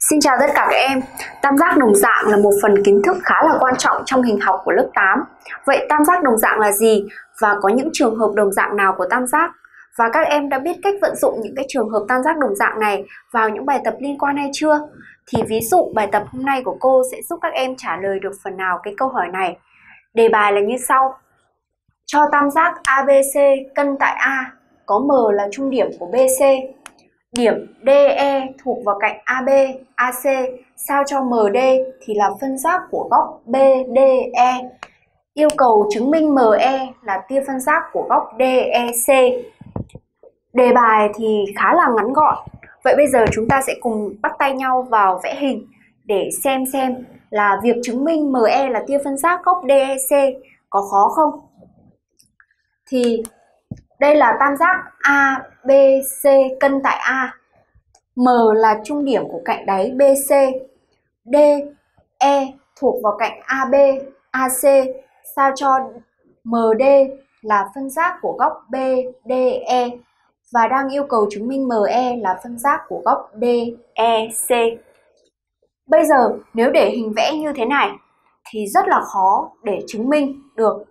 Xin chào tất cả các em. Tam giác đồng dạng là một phần kiến thức khá là quan trọng trong hình học của lớp 8. Vậy tam giác đồng dạng là gì và có những trường hợp đồng dạng nào của tam giác? Và các em đã biết cách vận dụng những cái trường hợp tam giác đồng dạng này vào những bài tập liên quan hay chưa? Thì ví dụ bài tập hôm nay của cô sẽ giúp các em trả lời được phần nào cái câu hỏi này. Đề bài là như sau. Cho tam giác ABC cân tại A, có M là trung điểm của BC Điểm DE thuộc vào cạnh AB, AC sao cho MD thì là phân giác của góc BDE. Yêu cầu chứng minh ME là tia phân giác của góc DEC. Đề bài thì khá là ngắn gọn. Vậy bây giờ chúng ta sẽ cùng bắt tay nhau vào vẽ hình để xem xem là việc chứng minh ME là tia phân giác góc DEC có khó không? Thì đây là tam giác ABC cân tại A. M là trung điểm của cạnh đáy BC. D, E thuộc vào cạnh AB, AC sao cho MD là phân giác của góc BDE và đang yêu cầu chứng minh ME là phân giác của góc DEC. Bây giờ nếu để hình vẽ như thế này thì rất là khó để chứng minh được.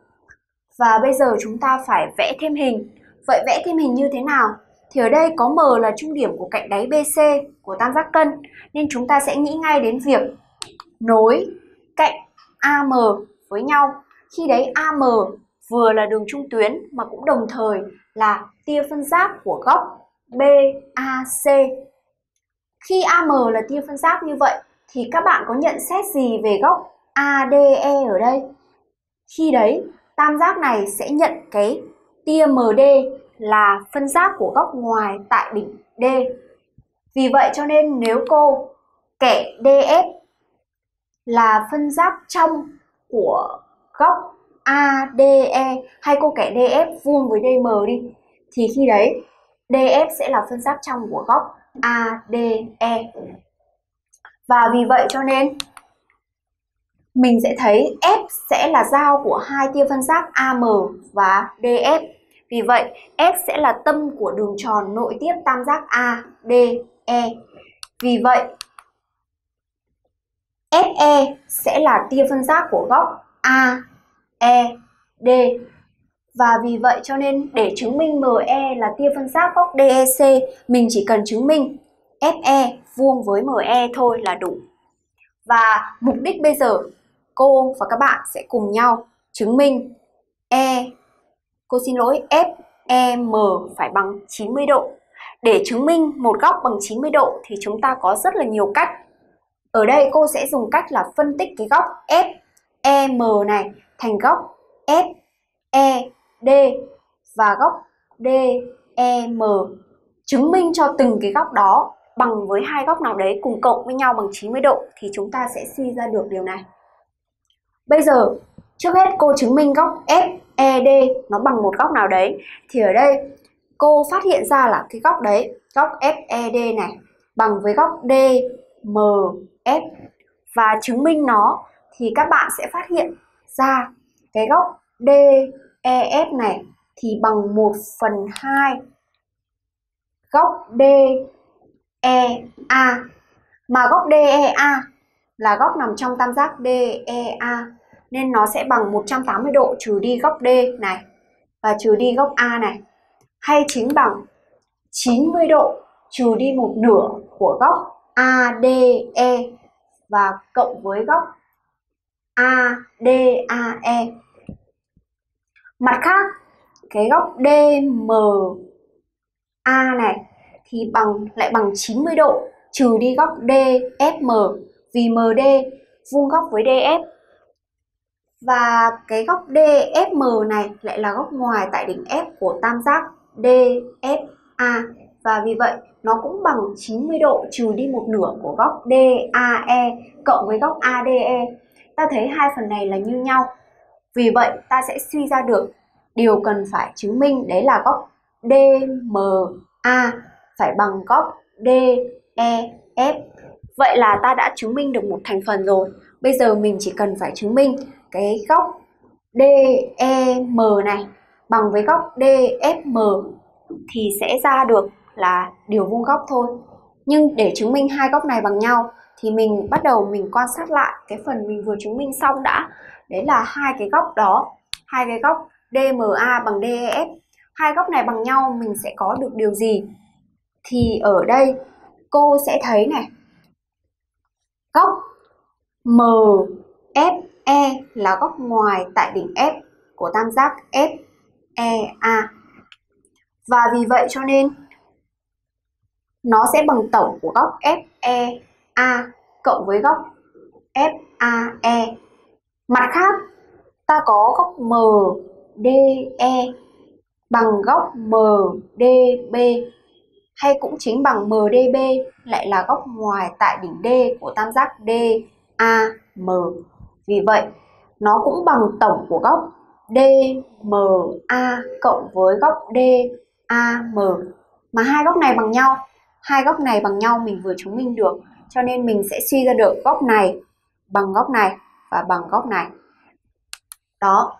Và bây giờ chúng ta phải vẽ thêm hình Vậy vẽ thêm hình như thế nào? Thì ở đây có M là trung điểm của cạnh đáy BC của tam giác cân, nên chúng ta sẽ nghĩ ngay đến việc nối cạnh AM với nhau. Khi đấy AM vừa là đường trung tuyến, mà cũng đồng thời là tia phân giác của góc BAC. Khi AM là tia phân giác như vậy, thì các bạn có nhận xét gì về góc ADE ở đây? Khi đấy tam giác này sẽ nhận cái tia MD là phân giác của góc ngoài tại đỉnh D. Vì vậy cho nên nếu cô kẻ DF là phân giác trong của góc ADE hay cô kẻ DF vuông với DM đi, thì khi đấy DF sẽ là phân giác trong của góc ADE. Và vì vậy cho nên mình sẽ thấy F sẽ là giao của hai tia phân giác AM và DF. Vì vậy, F sẽ là tâm của đường tròn nội tiếp tam giác ADE. Vì vậy, FE sẽ là tia phân giác của góc AED Và vì vậy cho nên để chứng minh ME là tia phân giác góc DEC, mình chỉ cần chứng minh FE vuông với ME thôi là đủ. Và mục đích bây giờ cô và các bạn sẽ cùng nhau chứng minh E Cô xin lỗi FEM phải bằng 90 độ. Để chứng minh một góc bằng 90 độ thì chúng ta có rất là nhiều cách. Ở đây cô sẽ dùng cách là phân tích cái góc FEM này thành góc FED và góc DEM. Chứng minh cho từng cái góc đó bằng với hai góc nào đấy cùng cộng với nhau bằng 90 độ thì chúng ta sẽ suy ra được điều này. Bây giờ, trước hết cô chứng minh góc FED nó bằng một góc nào đấy. Thì ở đây cô phát hiện ra là cái góc đấy góc FED này bằng với góc DMF và chứng minh nó thì các bạn sẽ phát hiện ra cái góc DEF này thì bằng 1 phần 2 góc DEA mà góc DEA là góc nằm trong tam giác DEA nên nó sẽ bằng 180 độ trừ đi góc D này và trừ đi góc A này hay chính bằng 90 độ trừ đi một nửa của góc ADE và cộng với góc ADAE. Mặt khác, cái góc DMA này thì bằng lại bằng 90 độ trừ đi góc DFM vì MD vuông góc với DF và cái góc DFM này lại là góc ngoài tại đỉnh F của tam giác DFA và vì vậy, nó cũng bằng 90 độ trừ đi một nửa của góc DAE cộng với góc ADE. Ta thấy hai phần này là như nhau. Vì vậy, ta sẽ suy ra được điều cần phải chứng minh đấy là góc DMA phải bằng góc DEF. Vậy là ta đã chứng minh được một thành phần rồi. Bây giờ mình chỉ cần phải chứng minh cái góc DEM này bằng với góc DFM thì sẽ ra được là điều vuông góc thôi. Nhưng để chứng minh hai góc này bằng nhau thì mình bắt đầu mình quan sát lại cái phần mình vừa chứng minh xong đã. Đấy là hai cái góc đó, hai cái góc DMA bằng DEF. Hai góc này bằng nhau mình sẽ có được điều gì? Thì ở đây cô sẽ thấy này. Góc MFE là góc ngoài tại đỉnh F của tam giác FEA. Và vì vậy cho nên nó sẽ bằng tổng của góc FEA cộng với góc FAE. Mặt khác, ta có góc MDE bằng góc MDB hay cũng chính bằng MDB lại là góc ngoài tại đỉnh D của tam giác DAM. Vì vậy, nó cũng bằng tổng của góc DMA cộng với góc DAM. Mà hai góc này bằng nhau, hai góc này bằng nhau mình vừa chứng minh được, cho nên mình sẽ suy ra được góc này bằng góc này và bằng góc này. Đó.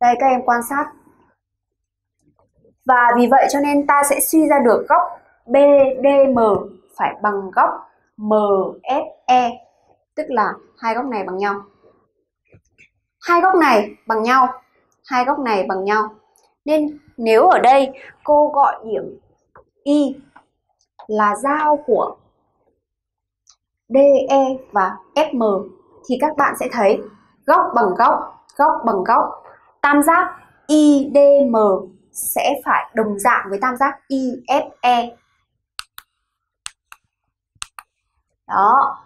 Đây các em quan sát. Và vì vậy cho nên ta sẽ suy ra được góc BDM phải bằng góc MFE, tức là hai góc này bằng nhau. Hai góc này bằng nhau, hai góc này bằng nhau. Nên nếu ở đây cô gọi điểm Y là giao của DE và FM thì các bạn sẽ thấy góc bằng góc, góc bằng góc. Tam giác IDM sẽ phải đồng dạng với tam giác IFE. Đó.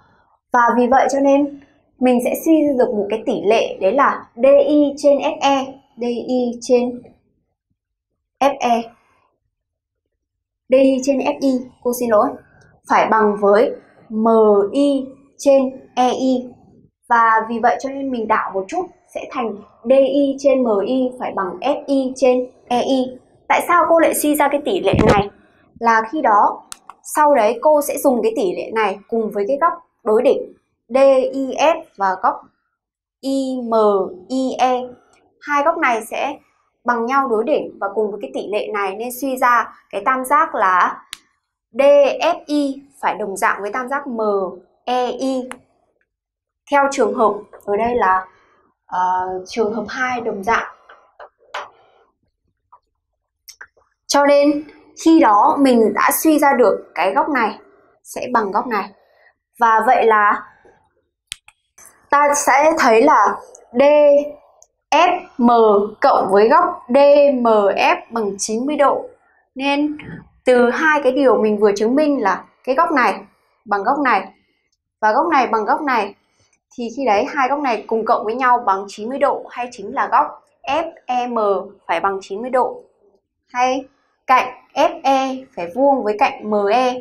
Và vì vậy cho nên mình sẽ suy ra được một cái tỷ lệ đấy là DI trên FE, DI trên FE. DI trên FI, cô xin lỗi, phải bằng với MI trên EI. Và vì vậy cho nên mình đảo một chút sẽ thành DI trên MI phải bằng FI trên EI. Tại sao cô lại suy ra cái tỷ lệ này? Là khi đó, sau đấy cô sẽ dùng cái tỷ lệ này cùng với cái góc đối đỉnh DIF và góc IMIE. Hai góc này sẽ bằng nhau đối đỉnh và cùng với cái tỷ lệ này nên suy ra cái tam giác là DFI phải đồng dạng với tam giác MEI. Theo trường hợp, ở đây là uh, trường hợp 2 đồng dạng. Cho nên khi đó mình đã suy ra được cái góc này sẽ bằng góc này. Và vậy là ta sẽ thấy là DFM cộng với góc DMF bằng 90 độ. Nên từ hai cái điều mình vừa chứng minh là cái góc này bằng góc này và góc này bằng góc này thì khi đấy hai góc này cùng cộng với nhau bằng 90 độ hay chính là góc FEM phải bằng 90 độ hay cạnh FE phải vuông với cạnh ME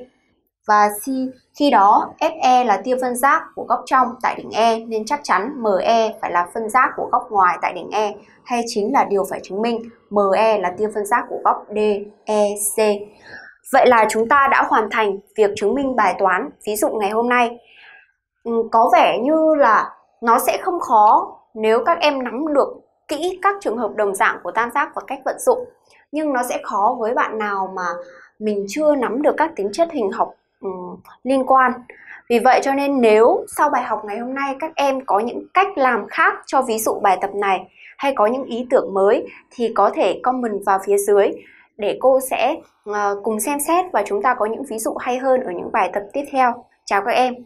và khi, khi đó FE là tia phân giác của góc trong tại đỉnh E nên chắc chắn ME phải là phân giác của góc ngoài tại đỉnh E hay chính là điều phải chứng minh ME là tia phân giác của góc DEC. Vậy là chúng ta đã hoàn thành việc chứng minh bài toán ví dụ ngày hôm nay. Ừ, có vẻ như là nó sẽ không khó nếu các em nắm được kỹ các trường hợp đồng dạng của tam giác và cách vận dụng. Nhưng nó sẽ khó với bạn nào mà mình chưa nắm được các tính chất hình học um, liên quan. Vì vậy cho nên nếu sau bài học ngày hôm nay các em có những cách làm khác cho ví dụ bài tập này hay có những ý tưởng mới thì có thể comment vào phía dưới để cô sẽ uh, cùng xem xét và chúng ta có những ví dụ hay hơn ở những bài tập tiếp theo. Chào các em!